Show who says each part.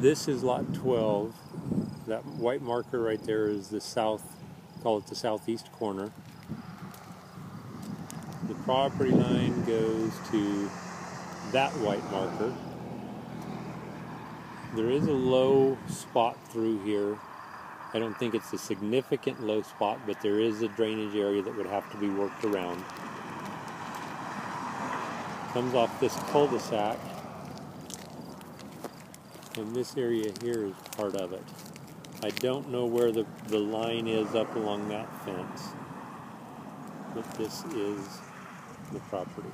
Speaker 1: This is lot 12. That white marker right there is the south, call it the southeast corner. The property line goes to that white marker. There is a low spot through here. I don't think it's a significant low spot, but there is a drainage area that would have to be worked around. Comes off this cul-de-sac and this area here is part of it. I don't know where the, the line is up along that fence, but this is the property.